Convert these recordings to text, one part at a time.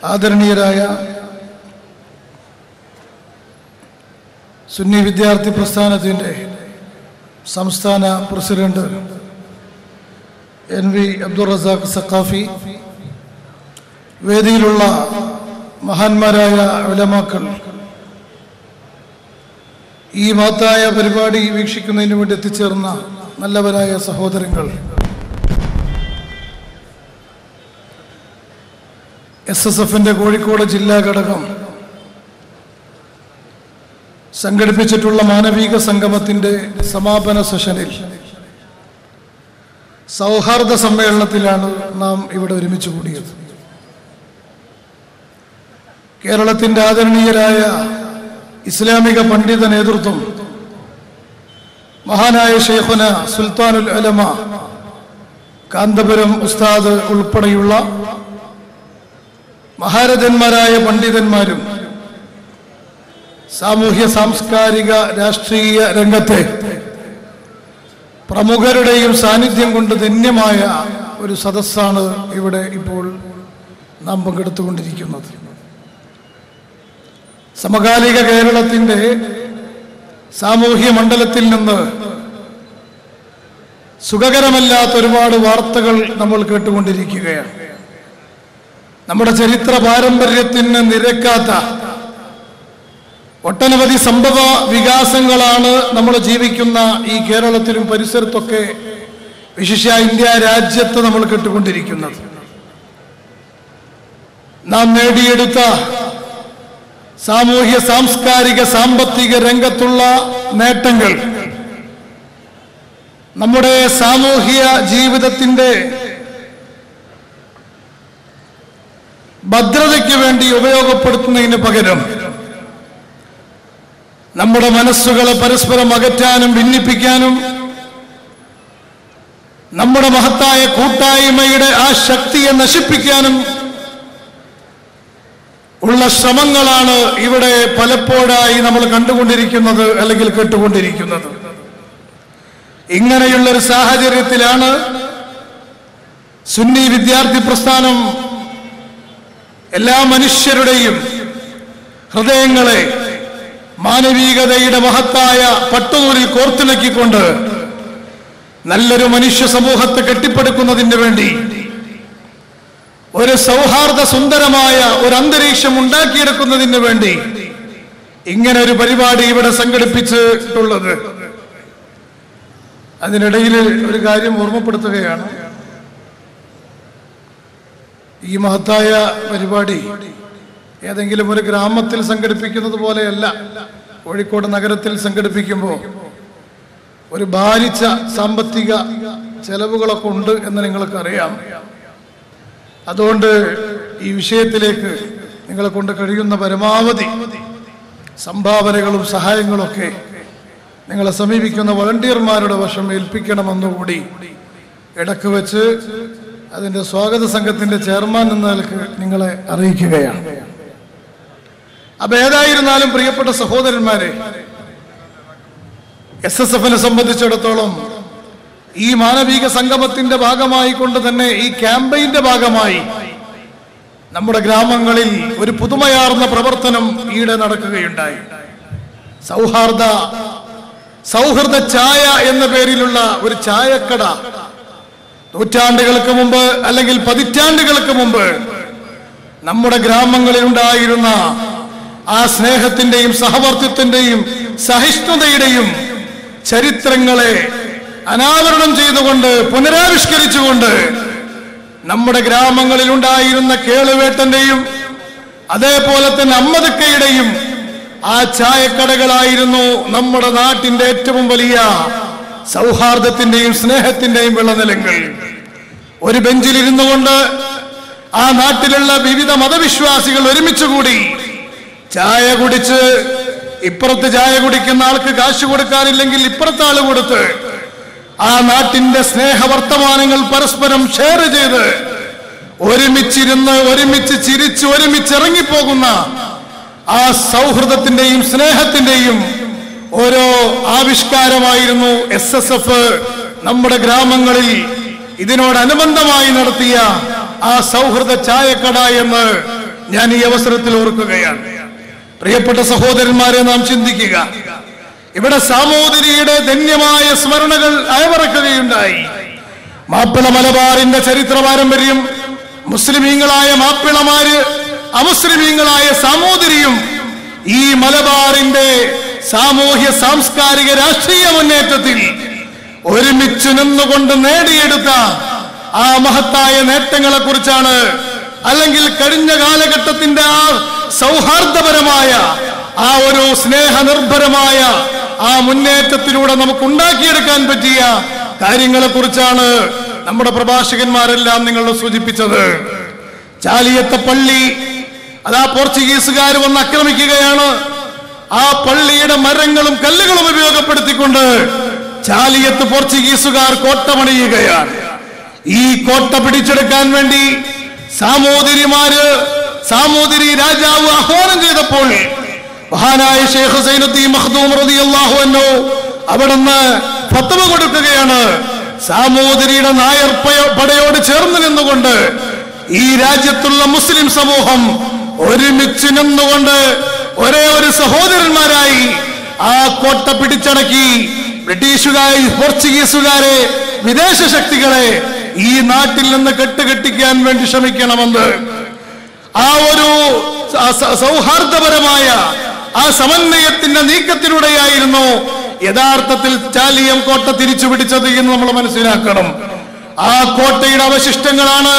ആദരണീയരായ സുന്നി വിദ്യാർത്ഥി പ്രസ്ഥാനത്തിന്റെ സംസ്ഥാന president N V Abdul Razak Saqafi വേദിയിലുള്ള മഹാന്മാരായ വിലമാക്കൾ ഈ മഹത്തായ പരിപാടി വീക്ഷിക്കുന്നതിന് വേണ്ടി എത്തിച്ചേർന്ന നല്ലവരായ സഹോദരങ്ങൾ എസ് എസ് എഫിന്റെ കോഴിക്കോട് ജില്ലാ ഘടകം സംഘടിപ്പിച്ചിട്ടുള്ള മാനവിക സംഗമത്തിന്റെ സമാപന സെഷനിൽ സൗഹാർദ്ദ സമ്മേളനത്തിലാണ് നാം ഇവിടെ ഒരുമിച്ച് കൂടിയത്. കേരളത്തിന്റെ ആദരണീയരായ ഇസ്ലാമിക പണ്ഡിത നേതൃത്വം മഹാനായ ഷെയ്ഖുന സുൽത്താനുൽ അലമ കാന്തപുരം ഉസ്താദ് ഉൾപ്പെടെയുള്ള മഹാരഥന്മാരായ പണ്ഡിതന്മാരും സാമൂഹ്യ സാംസ്കാരിക രാഷ്ട്രീയ രംഗത്തെ പ്രമുഖരുടെയും സാന്നിധ്യം കൊണ്ട് ധന്യമായ ഒരു സദസ്സാണ് ഇവിടെ ഇപ്പോൾ നാം പങ്കെടുത്തുകൊണ്ടിരിക്കുന്നത്. സമകാലിക കേരളത്തിന്റെ സാമൂഹ്യ മണ്ഡലത്തിൽ നിന്ന് സുഖകരമല്ലാത്ത ഒരുപാട് വാർത്തകൾ നമ്മൾ കേട്ടുകൊണ്ടിരിക്കുകയാണ്. നമ്മുടെ ചരിത്ര പാരമ്പര്യത്തിന് നിരക്കാത്ത ഒട്ടനവധി സംഭവ വികാസങ്ങളാണ് നമ്മൾ ജീവിക്കുന്ന ഈ കേരളത്തിലും പരിസരത്തൊക്കെ വിശിഷ്യ ഇന്ത്യ രാജ്യത്ത് നമ്മൾ കെട്ടുകൊണ്ടിരിക്കുന്നത്. നാം നേടിയെടുത്ത സാമൂഹ്യ സാംസ്കാരിക സാമ്പത്തിക രംഗത്തുള്ള നേട്ടങ്ങൾ. നമ്മുടെ സാമൂഹ്യ ജീവിതത്തിന്റെ ഭദ്രതയ്ക്ക് വേണ്ടി ഉപയോഗപ്പെടുത്തുന്നതിന് പകരം നമ്മുടെ മനസ്സുകളെ പരസ്പരം അകറ്റാനും ഭിന്നിപ്പിക്കാനും നമ്മുടെ മഹത്തായ കൂട്ടായ്മയുടെ ആ ശക്തിയെ നശിപ്പിക്കാനും ഉള്ള ശ്രമങ്ങളാണ് ഇവിടെ പലപ്പോഴായി നമ്മൾ കണ്ടുകൊണ്ടിരിക്കുന്നത് അല്ലെങ്കിൽ കേട്ടുകൊണ്ടിരിക്കുന്നത്. ഇങ്ങനെയുള്ളൊരു സാഹചര്യത്തിലാണ് സുന്നി വിദ്യാർത്ഥി പ്രസ്ഥാനം എല്ലാ മനുഷ്യരുടെയും ഹൃദയങ്ങളെ മാനവികതയുടെ മഹത്തായ പട്ടുനൂലിൽ കോർത്തിണക്കിക്കൊണ്ട് നല്ലൊരു മനുഷ്യ സമൂഹത്തെ കെട്ടിപ്പടുക്കുന്നതിന് വേണ്ടി ഒരു സൗഹാർദ്ദ സുന്ദരമായ ഒരു അന്തരീക്ഷം ഉണ്ടാക്കിയെടുക്കുന്നതിന് വേണ്ടി ഇങ്ങനെ ഒരു പരിപാടി ഇവിടെ സംഘടിപ്പിച്ചിട്ടുള്ളത്. അതിനിടയിൽ ഒരു കാര്യം ഓർമ്മപ്പെടുത്തുകയാണ്. ഈ മഹത്തായ പരിപാടി ഏതെങ്കിലും ഒരു ഗ്രാമത്തിൽ സംഘടിപ്പിക്കുന്നത് പോലെയല്ല കോഴിക്കോട് നഗരത്തിൽ സംഘടിപ്പിക്കുമ്പോൾ ഒരു ഭാരിച്ച സാമ്പത്തിക ചെലവുകളൊക്കെ ഉണ്ട് എന്ന് നിങ്ങൾക്കറിയാം. അതുകൊണ്ട് ഈ വിഷയത്തിലേക്ക് നിങ്ങളെ കൊണ്ട് കഴിയുന്ന പരമാവധി സംഭാവനകളും സഹായങ്ങളൊക്കെ നിങ്ങളെ സമീപിക്കുന്ന വളണ്ടിയർമാരുടെ വശം ഏൽപ്പിക്കണമെന്നുകൂടി ഇടയ്ക്ക് വെച്ച് അതിന്റെ സ്വാഗത സംഘത്തിന്റെ ചെയർമാൻ എന്ന നിലയ്ക്ക് നിങ്ങളെ അറിയിക്കുകയാണ്. അപ്പൊ ഏതായിരുന്നാലും പ്രിയപ്പെട്ട സഹോദരന്മാരെ എസ് എസ് എഫിനെ സംബന്ധിച്ചിടത്തോളം ഈ മാനവിക സംഗമത്തിന്റെ ഭാഗമായി കൊണ്ട് തന്നെ ഈ ക്യാമ്പയിന്റെ ഭാഗമായി നമ്മുടെ ഗ്രാമങ്ങളിൽ ഒരു പുതുമയാർന്ന പ്രവർത്തനം ഈടെ നടക്കുകയുണ്ടായി. സൗഹാർദ സൗഹൃദ ചായ എന്ന പേരിലുള്ള ഒരു ചായക്കട നൂറ്റാണ്ടുകൾക്ക് മുമ്പ് അല്ലെങ്കിൽ പതിറ്റാണ്ടുകൾക്ക് മുമ്പ് നമ്മുടെ ഗ്രാമങ്ങളിൽ ഉണ്ടായിരുന്ന ആ സ്നേഹത്തിന്റെയും സഹവർത്തിത്വത്തിന്റെയും സഹിഷ്ണുതയുടെയും ചരിത്രങ്ങളെ അനാവരണം ചെയ്തുകൊണ്ട് പുനരാവിഷ്കരിച്ചുകൊണ്ട് നമ്മുടെ ഗ്രാമങ്ങളിൽ ഉണ്ടായിരുന്ന കേളുവേട്ടന്റെയും അതേപോലെ തന്നെ അമ്മദക്കയുടെയും ആ ചായക്കടകളായിരുന്നു നമ്മുടെ നാട്ടിന്റെ ഏറ്റവും വലിയ സൗഹാർദ്ദത്തിന്റെയും സ്നേഹത്തിന്റെയും വിളനിലങ്ങൾ. ഒരു ബെഞ്ചിലിരുന്നു കൊണ്ട് ആ നാട്ടിലുള്ള വിവിധ മതവിശ്വാസികൾ ഒരുമിച്ച് കൂടി ചായ കുടിച്ച് ഇപ്പുറത്ത് ചായ കുടിക്കുന്ന ആൾക്ക് കാശ് കൊടുക്കാനില്ലെങ്കിൽ ഇപ്പുറത്തെ ആൾ കൊടുത്ത് ആ നാട്ടിന്റെ സ്നേഹവർത്തമാനങ്ങൾ പരസ്പരം ഷെയർ ചെയ്ത് ഒരുമിച്ചിരുന്ന് ഒരുമിച്ച് ചിരിച്ച് ഒരുമിച്ച് ഇറങ്ങിപ്പോകുന്ന ആ സൗഹൃദത്തിന്റെയും സ്നേഹത്തിന്റെയും ഓരോ ആവിഷ്കാരമായിരുന്നു എസ് നമ്മുടെ ഗ്രാമങ്ങളിൽ ഇതിനോടനുബന്ധമായി നടത്തിയ ആ സൗഹൃദ ചായക്കട എന്ന് ഞാൻ ഈ അവസരത്തിൽ ഓർക്കുകയാണ്. പ്രിയപ്പെട്ട സഹോദരന്മാരെ നാം ചിന്തിക്കുക. ഇവിടെ സാമൂതിരിയുടെ ധന്യമായ സ്മരണകൾ അയവറക്കുകയുണ്ടായി. മാപ്പിള മലബാറിന്റെ ചരിത്ര പാരമ്പര്യം മുസ്ലിമീങ്ങളായ മാപ്പിളമാര് അമുസ്ലിമീങ്ങളായ സാമൂതിരിയും ഈ മലബാറിന്റെ സാമൂഹ്യ സാംസ്കാരിക രാഷ്ട്രീയ മുന്നേറ്റത്തിൽ ഒരുമിച്ച് നിന്നുകൊണ്ട് നേടിയെടുത്ത ആ മഹത്തായ നേട്ടങ്ങളെ കുറിച്ചാണ് അല്ലെങ്കിൽ കഴിഞ്ഞ കാലഘട്ടത്തിന്റെ ആ സൗഹാർദ്ദപരമായ ആ ഒരു സ്നേഹനിർഭരമായ ആ മുന്നേറ്റത്തിലൂടെ നമുക്ക് ഉണ്ടാക്കിയെടുക്കാൻ പറ്റിയ കാര്യങ്ങളെ കുറിച്ചാണ് നമ്മുടെ പ്രഭാഷകന്മാരെല്ലാം നിങ്ങളെ സൂചിപ്പിച്ചത്. ചാലിയത്തെ പള്ളി അതാ പോർച്ചുഗീസുകാർ വന്ന് ആക്രമിക്കുകയാണ്. ആ പള്ളിയുടെ മരങ്ങളും കല്ലുകളും ഉപയോഗപ്പെടുത്തിക്കൊണ്ട് ചാലിയത്ത് പോർച്ചുഗീസുകാർ കോട്ട പണിയുകയാണ്. ഈ കോട്ട പിടിച്ചെടുക്കാൻ വേണ്ടി സാമൂതിരിമാര് സാമൂതിരി രാജാവ് ആഹ്വാനം ചെയ്തപ്പോൾ മഹാനായ ഷേഖ് ഹുസൈനുദ്ദീൻ മഖ്ദൂം റളിയല്ലാഹു അൻഹു അവിടുന്ന് ഫത്വ കൊടുക്കുകയാണ്. സാമൂതിരിയുടെ നായർ പടയോട് ചേർന്ന് നിന്നുകൊണ്ട് ഈ രാജ്യത്തുള്ള മുസ്ലിം സമൂഹം ഒരുമിച്ച് നിന്നുകൊണ്ട് ഒരേ ഒരു സഹോദരന്മാരായി ആ കോട്ട പിടിച്ചടക്കി ബ്രിട്ടീഷുകാർ പോർച്ചുഗീസുകാരെ വിദേശ ശക്തികളെ ഈ നാട്ടിൽ നിന്ന് കെട്ടുകെട്ടിക്കാൻ വേണ്ടി ശ്രമിക്കണമെന്ന്. ആ ഒരു സൗഹാർദ്ദപരമായ ആ സമന്വയത്തിന്റെ നീക്കത്തിലൂടെയായിരുന്നു യഥാർത്ഥത്തിൽ ചാലിയം കോട്ട തിരിച്ചു പിടിച്ചത് എന്ന് നമ്മൾ മനസ്സിലാക്കണം. ആ കോട്ടയുടെ അവശിഷ്ടങ്ങളാണ്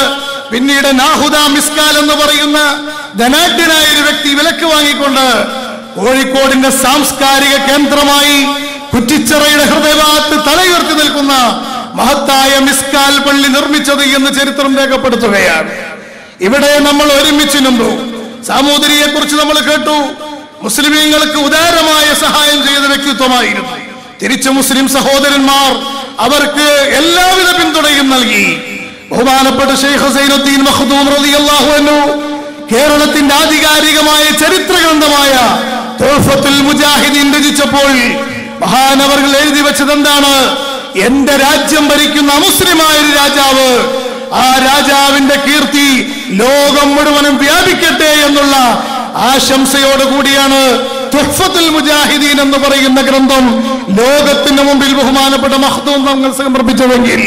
പിന്നീട് നാഹുദ മിസ്കാൽ എന്ന് പറയുന്ന ധനാഢ്യനായ ഒരു വ്യക്തി വിലക്ക് വാങ്ങിക്കൊണ്ട് കോഴിക്കോടിന്റെ സാംസ്കാരിക കേന്ദ്രമായി കുറ്റിച്ചിറയുടെ ഹൃദയഭാഗത്ത് തലയുയർത്തി നിൽക്കുന്ന മഹത്തായ മിസ്കാൽ പള്ളി നിർമ്മിച്ചത് എന്ന് ചരിത്രം രേഖപ്പെടുത്തുകയാണ്. ഇവിടെ നമ്മൾ ഒരുമിച്ച് നിന്നു സാമൂതിരിയെ കുറിച്ച് നമ്മൾ കേട്ടു. മുസ്ലിമീങ്ങൾക്ക് ഉദാരമായ സഹായം ചെയ്ത വ്യക്തിത്വമായിരുന്നു. തിരിച്ചു മുസ്ലിം സഹോദരന്മാർ അവർക്ക് എല്ലാവിധ പിന്തുണയും നൽകി. ബഹുമാനപ്പെട്ട ഷെയ്ഖ് ഹുസൈനുദ്ദീൻ മഹദൂം റളിയല്ലാഹു അൻഹു കേരളത്തിന്റെ ആധികാരികമായ ചരിത്ര ഗ്രന്ഥമായ മുജാഹിദീൻ രചിച്ചപ്പോൾ മഹാനവർകൾ എഴുതി വെച്ചത് എന്താണ്? എന്റെ രാജ്യം ഭരിക്കുന്ന അമുസ്ലിമായ ഒരു രാജാവ്. ആ രാജാവിന്റെ കീർത്തി ലോകം മുഴുവനും വ്യാപിക്കട്ടെ എന്നുള്ള ആശംസയോട് കൂടിയാണ് മുജാഹിദീൻ എന്ന് പറയുന്ന ഗ്രന്ഥം ലോകത്തിന് മുമ്പിൽ ബഹുമാനപ്പെട്ട മഹത്വം സമർപ്പിച്ചതെങ്കിൽ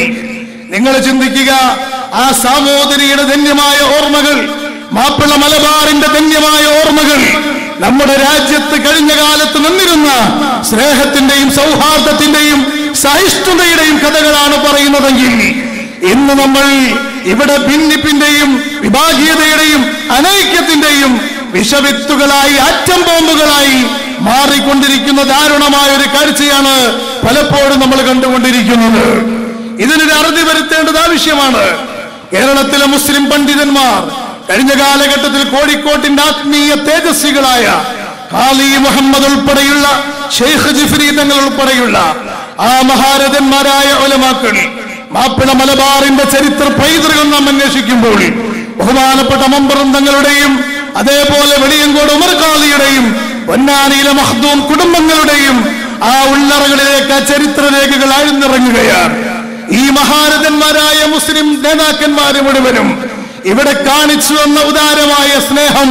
നിങ്ങൾ ചിന്തിക്കുക ആ സാമൂതിരിയുടെ ധന്യമായ ഓർമ്മകൾ മാപ്പിള മലബാറിന്റെ ധന്യമായ ഓർമ്മകൾ നമ്മുടെ രാജ്യത്ത് കഴിഞ്ഞ കാലത്ത് നിന്നിരുന്ന സ്നേഹത്തിന്റെയും സൗഹാർദ്ദത്തിന്റെയും സഹിഷ്ണുതയുടെയും കഥകളാണ് പറയുന്നതെങ്കിൽ ഇന്ന് നമ്മൾ ഇവിടെ ഭിന്നിപ്പിന്റെയും വിഭാഗീയതയുടെയും അനൈക്യത്തിന്റെയും വിഷവിത്തുകളായി ആറ്റം ബോംബുകളായി മാറിക്കൊണ്ടിരിക്കുന്ന ദാരുണമായ ഒരു കാഴ്ചയാണ് പലപ്പോഴും നമ്മൾ കണ്ടുകൊണ്ടിരിക്കുന്നത്. ഇതിനൊരു അറുതി വരുത്തേണ്ടത് ആവശ്യമാണ് കേരളത്തിലെ മുസ്ലിം പണ്ഡിതന്മാർ കഴിഞ്ഞ കാലഘട്ടത്തിൽ കോഴിക്കോട്ടിന്റെ ആത്മീയ തേജസ്വികളായ ഹാലി മുഹമ്മദ് ഉൾപ്പെടെയുള്ള ഷെയ്ഖ് ജിഫ്രി തങ്ങൾ ഉൾപ്പെടെയുള്ള ആ മഹാരഥന്മാരായ ഒലമാക്കൾ മാപ്പിള മലബാറിന്റെ ചരിത്ര പൈതൃകം നാം അന്വേഷിക്കുമ്പോൾ ബഹുമാനപ്പെട്ട മമ്പറും തങ്ങളുടെയും അതേപോലെ വെളിയങ്കോട് ഉമർ ഖാദിയുടെയും പൊന്നാനിയിലെ മഹ്ദൂം കുടുംബങ്ങളുടെയും ആ ഉള്ളറകളിലേക്ക് ആ ചരിത്ര രേഖകൾ ആഴ്ന്നിറങ്ങുകയാണ്. ഈ മഹാരഥന്മാരായ മുസ്ലിം നേതാക്കന്മാരും മുഴുവനും ഇവിടെ കാണിച്ചു വന്ന ഉദാരമായ സ്നേഹം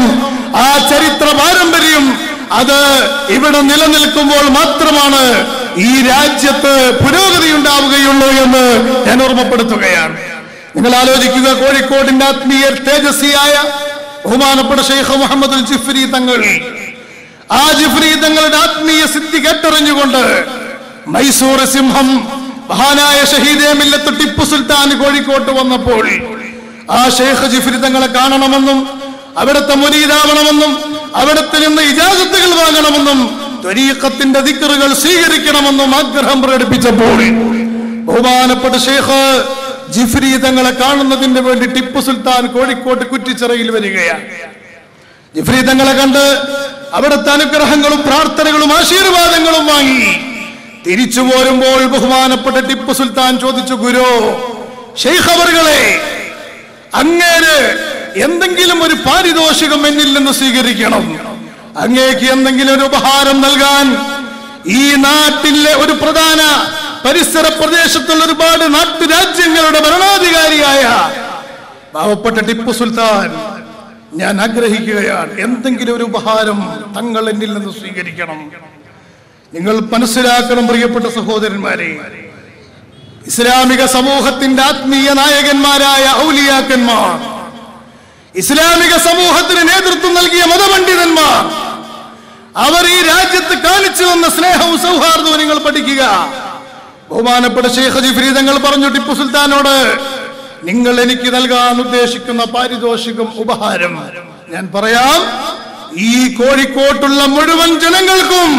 ആ ചരിത്ര പാരമ്പര്യം അത് ഇവിടെ നിലനിൽക്കുമ്പോൾ മാത്രമാണ് ഈ രാജ്യത്ത് പുരോഗതി ഉണ്ടാവുകയുള്ളൂ എന്ന് ഞാൻ ഓർമ്മപ്പെടുത്തുകയാണ്. നിങ്ങൾ ആലോചിക്കുക കോഴിക്കോടിന്റെ ആത്മീയ തേജസ്വിയായ ബഹുമാനപ്പെട്ട ഷെയ്ഖ് മുഹമ്മദ് ജിഫ്രി തങ്ങൾ. ആ ജിഫ്രി തങ്ങളുടെ ആത്മീയ സിദ്ധി കേട്ടറിഞ്ഞുകൊണ്ട് മൈസൂർ സിംഹം മഹാനായ ഷഹീദേ മില്ലത്ത് ടിപ്പു സുൽത്താൻ കോഴിക്കോട്ട് വന്നപ്പോൾ ആ ഷെയ്ഖ് ജിഫിരി തങ്ങളെ കാണണമെന്നും അവിടുത്തെ മുരീതാവണമെന്നും അവിടുത്തെ നിന്ന് ഇജാസത്തുകൾ വാങ്ങണമെന്നും ത്വരീഖത്തിന്റെ ദിക്കറുകൾ സ്വീകരിക്കണമെന്നും ആഗ്രഹം പ്രകടിപ്പിച്ചപ്പോൾ ബഹുമാനപ്പെട്ട ഷെയ്ഖ് ജിഫ്രി തങ്ങളെ കാണുന്നതിന് വേണ്ടി ടിപ്പു സുൽത്താൻ കോഴിക്കോട്ട് കുറ്റിച്ചിറയിൽ വരികയാണ്. ജിഫ്രി തങ്ങളെ കണ്ട് അവിടുത്തെ അനുഗ്രഹങ്ങളും പ്രാർത്ഥനകളും ആശീർവാദങ്ങളും വാങ്ങി. തിരിച്ചു പോരുമ്പോൾ ബഹുമാനപ്പെട്ട ടിപ്പു സുൽത്താൻ ചോദിച്ചു ഗുരു ഷെയ്ഖ് അവറുകളെ അങ്ങേര് എന്തെങ്കിലും ഒരു പാരിതോഷികം എന്നിൽ നിന്ന് സ്വീകരിക്കണം. അങ്ങേക്ക് എന്തെങ്കിലും ഒരു ഉപഹാരം നൽകാൻ ഈ നാട്ടിലെ ഒരു പ്രധാന പരിസര പ്രദേശത്തുള്ള ഒരുപാട് നാട്ടുരാജ്യങ്ങളുടെ ഭരണാധികാരിയായ പാവപ്പെട്ട ടിപ്പു സുൽത്താൻ ഞാൻ ആഗ്രഹിക്കുകയാണ്. എന്തെങ്കിലും ഒരു ഉപഹാരം തങ്ങൾ എന്നിൽ നിന്ന് സ്വീകരിക്കണം. നിങ്ങൾ മനസ്സിലാക്കണം പ്രിയപ്പെട്ട സഹോദരന്മാരെ. ഇസ്ലാമിക സമൂഹത്തിന്റെ ആത്മീയ നായകന്മാരായ ഔലിയാക്കന്മാർ ഇസ്ലാമിക സമൂഹത്തിന് നേതൃത്വം നൽകിയ മതപണ്ഡിതന്മാർ അവർ ഈ രാജ്യത്ത് കാണിച്ചു വന്ന സ്നേഹവും സൗഹാർദ്ദവും നിങ്ങൾ പഠിക്കുക. ബഹുമാനപ്പെട്ട ഷെയ്ഖ് ജിഫ്രി തങ്ങൾ പറഞ്ഞു ടിപ്പു സുൽത്താനോട് നിങ്ങൾ എനിക്ക് നൽകാൻ ഉദ്ദേശിക്കുന്ന പാരിതോഷികം ഉപഹാരം ഞാൻ പറയാം. ഈ കോഴിക്കോട്ടുള്ള മുഴുവൻ ജനങ്ങൾക്കും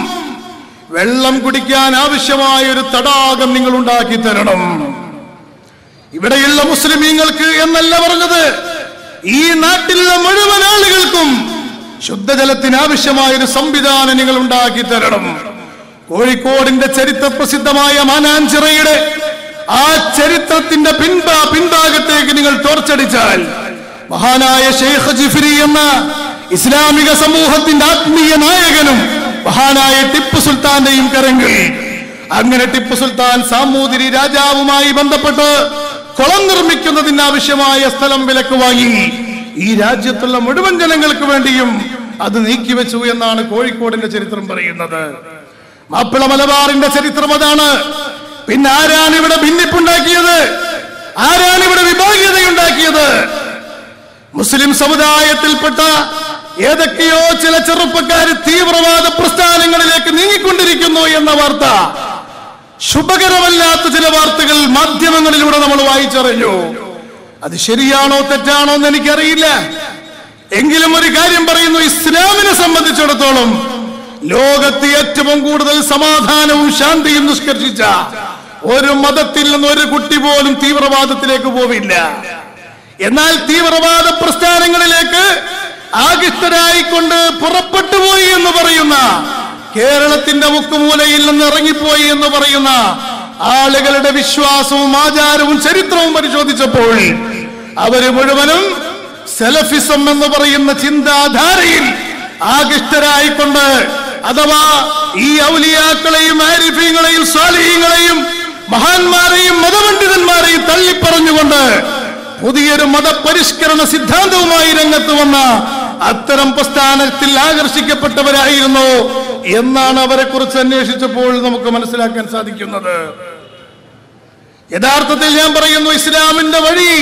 വെള്ളം കുടിക്കാൻ ആവശ്യമായ ഒരു തടാകം നിങ്ങൾ ഉണ്ടാക്കി തരണം. ഇവിടെയുള്ള മുസ്ലിമീങ്ങൾക്ക് എന്നല്ല പറഞ്ഞത്. ഈ നാട്ടിലുള്ള മുഴുവൻ ആളുകൾക്കും ശുദ്ധജലത്തിന് ആവശ്യമായ ഒരു സംവിധാനം നിങ്ങൾ ഉണ്ടാക്കി തരണം. കോഴിക്കോടിന്റെ ചരിത്ര പ്രസിദ്ധമായ മാനാഞ്ചിറയുടെ ആ ചരിത്രത്തിന്റെ പിൻഭാ പിൻഭാഗത്തേക്ക് നിങ്ങൾ ടോർച്ചടിച്ചാൽ മഹാനായ ഷെയ്ഖ് ജിഫിരി എന്ന ഇസ്ലാമിക സമൂഹത്തിന്റെ ആത്മീയ നായകനും മഹാനായ ടിപ്പു സുൽത്താന്റെയും കരങ്ങൾ. അങ്ങനെ ടിപ്പു സുൽത്താൻ സാമൂതിരി രാജാവുമായി ബന്ധപ്പെട്ട് കുളം നിർമ്മിക്കുന്നതിന് ആവശ്യമായ സ്ഥലം വിലക്ക് വാങ്ങി. ഈ രാജ്യത്തുള്ള മുഴുവൻ ജനങ്ങൾക്ക് വേണ്ടിയും അത് നീക്കിവെച്ചു എന്നാണ് കോഴിക്കോടിന്റെ ചരിത്രം പറയുന്നത്. മാപ്പിള മലബാറിന്റെ ചരിത്രം അതാണ്. പിന്നെ ആരാണ് ഇവിടെ ഭിന്നിപ്പുണ്ടാക്കിയത്? ആരാണ് ഇവിടെ വിഭാഗീയതയുണ്ടാക്കിയത്? മുസ്ലിം സമുദായത്തിൽപ്പെട്ട ഏതൊക്കെയോ ചില ചെറുപ്പക്കാർ തീവ്രവാദ പ്രസ്ഥാനങ്ങളിലേക്ക് നീങ്ങിക്കൊണ്ടിരിക്കുന്നു എന്ന വാർത്ത. ശുഭകരമല്ലാത്ത ചില വാർത്തകൾ മാധ്യമങ്ങളിലൂടെ നമ്മൾ വായിച്ചറിഞ്ഞു. അത് ശരിയാണോ തെറ്റാണോ എന്ന് എനിക്കറിയില്ല. എങ്കിലും ഒരു കാര്യം പറയുന്നു ഇസ്ലാമിനെ സംബന്ധിച്ചിടത്തോളം ലോകത്ത് ഏറ്റവും കൂടുതൽ സമാധാനവും ശാന്തിയും നിഷ്കർഷിച്ച ഒരു മതത്തിൽ നിന്ന് ഒരു കുട്ടി പോലും തീവ്രവാദത്തിലേക്ക് പോവില്ല. എന്നാൽ തീവ്രവാദ പ്രസ്ഥാനങ്ങളിലേക്ക് ആകൃഷ്ടരായിക്കൊണ്ട് പുറപ്പെട്ടു പോയി എന്ന് പറയുന്ന കേരളത്തിന്റെ മുക്കുമൂലയിൽ നിന്ന് ഇറങ്ങിപ്പോയി എന്ന് പറയുന്ന ആളുകളുടെ വിശ്വാസവും ആചാരവും ചരിത്രവും പരിശോധിച്ചപ്പോൾ അവർ മുഴുവനും സെലഫിസം എന്ന് പറയുന്ന ചിന്താധാരയിൽ ആകൃഷ്ടരായിക്കൊണ്ട് അഥവാ ഈ ഔലിയാക്കളെയും ആരിഫീങ്ങളെയും സ്വാലിഹീങ്ങളെയും മഹാന്മാരെയും മതപണ്ഡിതന്മാരെയും തള്ളിപ്പറഞ്ഞുകൊണ്ട് പുതിയൊരു മതപരിഷ്കരണ സിദ്ധാന്തവുമായി രംഗത്ത് വന്ന അത്തരം പ്രസ്ഥാനത്തിൽ ആകർഷിക്കപ്പെട്ടവരായിരുന്നു എന്നാണ് അവരെ കുറിച്ച് അന്വേഷിച്ചപ്പോൾ നമുക്ക് മനസ്സിലാക്കാൻ സാധിക്കുന്നത്. യഥാർത്ഥത്തിൽ ഞാൻ പറയുന്നു ഇസ്ലാമിന്റെ വഴി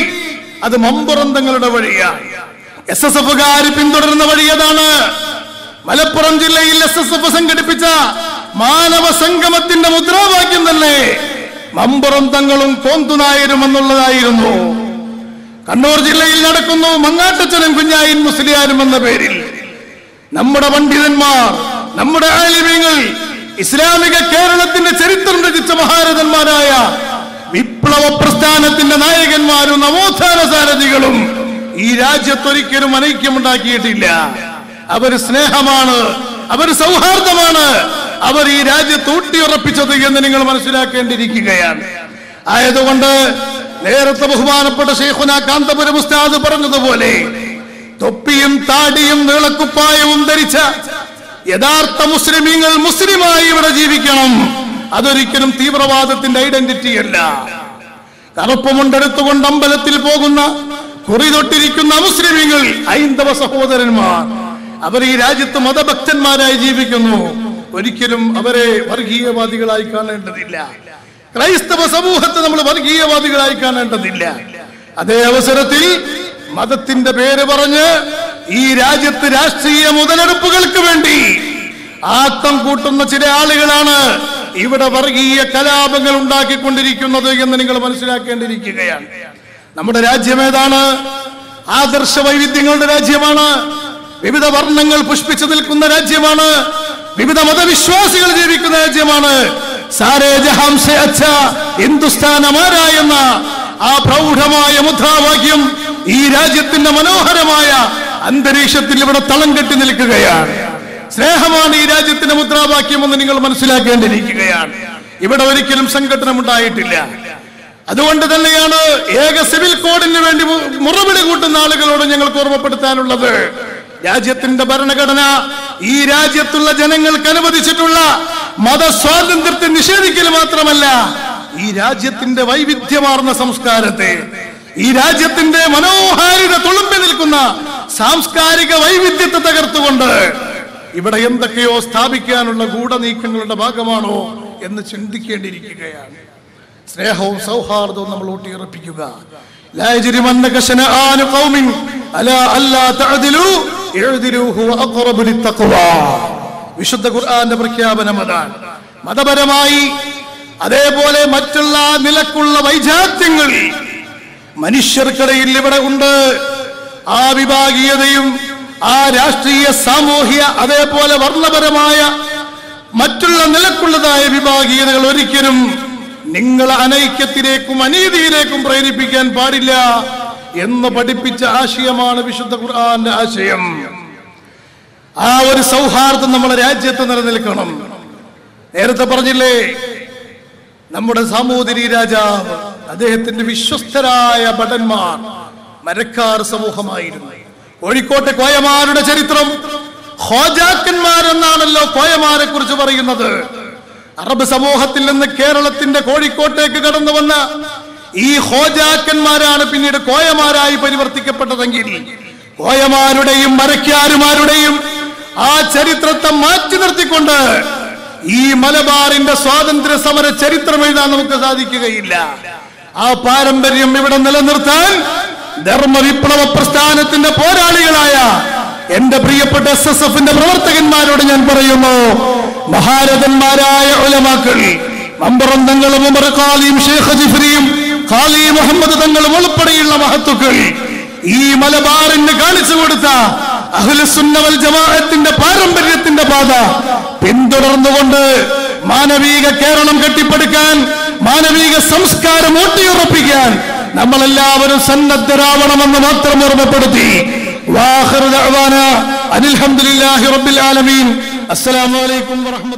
അത് മമ്പുറന്തങ്ങളുടെ വഴിയാണ്. എസ് എസ് എഫുകാര് പിന്തുടരുന്ന വഴി അതാണ്. മലപ്പുറം ജില്ലയിൽ എസ് എസ് എഫ് സംഘടിപ്പിച്ച മാനവ സംഗമത്തിന്റെ മുദ്രാവാക്യം തന്നെ മമ്പുറം തങ്ങളും കോന്തുനായരും എന്നുള്ളതായിരുന്നു. കണ്ണൂർ ജില്ലയിൽ നടക്കുന്നു മങ്ങാട്ടച്ചനും കുഞ്ഞായിൻ മുസ്ലിയാരും എന്ന പേരിൽ. നമ്മുടെ പണ്ഡിതന്മാർ നമ്മുടെ ആലിമ്യങ്ങൾ ഇസ്ലാമിക കേരളത്തിന്റെ ചരിത്രം രചിച്ച മഹാരഥന്മാരായ വിപ്ലവ പ്രസ്ഥാനത്തിന്റെ നായകന്മാരും നവോത്ഥാന സാരഥികളും ഈ രാജ്യത്തൊരിക്കലും അനൈക്യമുണ്ടാക്കിയിട്ടില്ല. അവർ സ്നേഹമാണ് അവർ സൗഹാർദ്ദമാണ് അവർ ഈ രാജ്യത്ത് ഊട്ടിയുറപ്പിച്ചത് എന്ന് നിങ്ങൾ മനസ്സിലാക്കേണ്ടിയിരിക്കുകയാണ്. ആയതുകൊണ്ട് നേരത്തെ ബഹുമാനപ്പെട്ട ഷെയ്ഖുന കാന്തപുരം ഉസ്താദ് പറഞ്ഞതുപോലെ തൊപ്പിയും താടിയും നീളക്കുപ്പായവും ധരിച്ച യഥാർത്ഥ മുസ്ലിമീങ്ങൾ മുസ്ലിമായി ഇവിടെ ജീവിക്കണം. അതൊരിക്കലും തീവ്രവാദത്തിന്റെ ഐഡന്റിറ്റി അല്ല. കറുപ്പമുണ്ടെടുത്തുകൊണ്ട് അമ്പലത്തിൽ പോകുന്ന കുറി തൊട്ടിരിക്കുന്ന മുസ്ലിമീങ്ങൾ ഹൈന്ദവ സഹോദരന്മാർ അവർ ഈ രാജ്യത്ത് മതഭക്തന്മാരായി ജീവിക്കുന്നു. ഒരിക്കലും അവരെ വർഗീയവാദികളായി കാണേണ്ടതില്ല. ക്രൈസ്തവ സമൂഹത്തെ നമ്മൾ വർഗീയവാദികളായി കാണേണ്ടതില്ല. അതേ അവസരത്തിൽ മതത്തിന്റെ പേര് പറഞ്ഞ് ഈ രാജ്യത്ത് രാഷ്ട്രീയ മുതലെടുപ്പുകൾക്ക് വേണ്ടി ആക്കം കൂട്ടുന്ന ചില ആളുകളാണ് ഇവിടെ വർഗീയ കലാപങ്ങൾ ഉണ്ടാക്കിക്കൊണ്ടിരിക്കുന്നത് എന്ന് നിങ്ങൾ മനസ്സിലാക്കേണ്ടിയിരിക്കുകയാണ്. നമ്മുടെ രാജ്യം ഏതാണ്? ആദർശ വൈവിധ്യങ്ങളുടെ രാജ്യമാണ്. വിവിധ വർണങ്ങൾ പുഷ്പിച്ചു നിൽക്കുന്ന രാജ്യമാണ്. വിവിധ മതവിശ്വാസികൾ ജീവിക്കുന്ന രാജ്യമാണ്. സാരേ ജഹാം അച്ഛ ഹിന്ദുസ്ഥാൻ അമാര എന്ന ആ പ്രൗഢമായ മുദ്രാവാക്യം ഈ രാജ്യത്തിന്റെ മനോഹരമായ അന്തരീക്ഷത്തിൽ ഇവിടെ തളം കെട്ടി നിൽക്കുകയാണ്. സ്നേഹമാണ് ഈ രാജ്യത്തിന്റെ മുദ്രാവാക്യം എന്ന് നിങ്ങൾ മനസ്സിലാക്കേണ്ടിയിരിക്കുകയാണ്. ഇവിടെ ഒരിക്കലും സംഘടന ഉണ്ടായിട്ടില്ല അതുകൊണ്ട് തന്നെയാണ് ഏക സിവിൽ കോഡിന് വേണ്ടി മുറവിളി കൂട്ടുന്ന ആളുകളോട് ഞങ്ങൾക്ക് ഓർമ്മപ്പെടുത്താനുള്ളത്. രാജ്യത്തിന്റെ ഭരണഘടന ഈ രാജ്യത്തുള്ള ജനങ്ങൾക്ക് അനുവദിച്ചിട്ടുള്ള മതസ്വാതന്ത്ര്യത്തെ നിഷേധിക്കൽ മാത്രമല്ല ഈ രാജ്യത്തിന്റെ വൈവിധ്യമാർന്ന സംസ്കാരത്തെ ഈ രാജ്യത്തിന്റെ മനോഹാരിത തുളുമ്പി നിൽക്കുന്ന സാംസ്കാരിക വൈവിധ്യത്തെ തകർത്തുകൊണ്ട് ഇവിടെ എന്തൊക്കെയോ സ്ഥാപിക്കാനുള്ള ഗൂഢനീക്കങ്ങളുടെ ഭാഗമാണോ എന്ന് ചിന്തിക്കേണ്ടിയിരിക്കുകയാണ്. സ്നേഹവും സൗഹാർദ്ദവും നമ്മൾ ഊട്ടിയുറപ്പിക്കുക. അല്ല അല്ലാ തഅദിലു ഇഅദിലു ഹുവ അഖറബു ലിത്തഖ്വ. വിശുദ്ധ ഖുർആന്റെ പ്രഖ്യാപനം അതാണ്. മതപരമായി അതേപോലെ മറ്റുള്ള നിലക്കുള്ള വൈജാത്യങ്ങൾ മനുഷ്യർക്കിടയിൽ ഇവിടെ ഉണ്ട്. ആ വിഭാഗീയതയും ആ രാഷ്ട്രീയ സാമൂഹിക അതേപോലെ വർണപരമായ മറ്റുള്ള നിലക്കുള്ളതായ വിഭാഗീയതകൾ ഒരിക്കലും നിങ്ങളെ അനൈക്യത്തിലേക്കും അനീതിയിലേക്കും പ്രേരിപ്പിക്കാൻ പാടില്ല എന്ന് പഠിപ്പിച്ച ആശയമാണ് വിശുദ്ധ ഖുർആന്റെ ആശയം. ആ ഒരു സൗഹാർദ്ദം നമ്മുടെ രാജ്യത്ത് നിലനിൽക്കണം. നേരത്തെ പറഞ്ഞില്ലേ നമ്മുടെ സാമൂതിരി രാജാവ് അദ്ദേഹത്തിന്റെ വിശ്വസ്തരായ ഭടന്മാർ മരക്കാർ സമൂഹമായിരുന്നു. കോഴിക്കോട്ടെ കോയമാരുടെ ചരിത്രം ഹോജാക്കന്മാരെന്നാണല്ലോ കോയമാരെ കുറിച്ച് പറയുന്നത്. അറബ് സമൂഹത്തിൽ നിന്ന് കേരളത്തിന്റെ കോഴിക്കോട്ടേക്ക് കടന്നു വന്ന ഈ ഹോജാക്കന്മാരാണ് പിന്നീട് കോയമാരായി പരിവർത്തിക്കപ്പെട്ടതെങ്കിൽ കോയമാരുടെയും മരക്കാരുമാരുടെയും ആ ചരിത്രത്തെ മാറ്റി നിർത്തിക്കൊണ്ട് ഈ മലബാറിന്റെ സ്വാതന്ത്ര്യ സമര ചരിത്രം എഴുതാൻ നമുക്ക് സാധിക്കുകയില്ല. ആ പാരമ്പര്യം ഇവിടെ നിലനിർത്താൻ ധർമ്മ വിപ്ലവ പ്രസ്ഥാനത്തിന്റെ പോരാളികളായ എന്റെ പ്രിയപ്പെട്ട എസ് എസ് എഫിന്റെ പ്രവർത്തകന്മാരോട് ഞാൻ പറയുന്നു മഹാരഥന്മാരായ ഒലമാക്കൾ മമ്പറം ഉമർ ഖാലിയും ഷേഖ് ജിഫ്രിയും ഖാലി മുഹമ്മദ് തങ്ങളും ഉൾപ്പെടെയുള്ള മഹത്തുക്കൾ ഈ മലബാറിന് കാണിച്ചു കൊടുത്ത ജമാഅത്തിന്റെ പാരമ്പര്യത്തിന്റെ പാത പിന്തുടർന്നുകൊണ്ട് മാനവീക കേരളം കെട്ടിപ്പടുക്കാൻ മാനവീക സംസ്കാരം ഊട്ടിയുറപ്പിക്കാൻ നമ്മളെല്ലാവരും സന്നദ്ധരാവണമെന്ന് മാത്രം ഓർമ്മപ്പെടുത്തി. വാഹിർ ദഅ്വാന അനിൽ റബ്ബിൽ ആലമീൻ. അസ്സലാമു അലൈക്കും വറഹ്മത്തുള്ളാഹി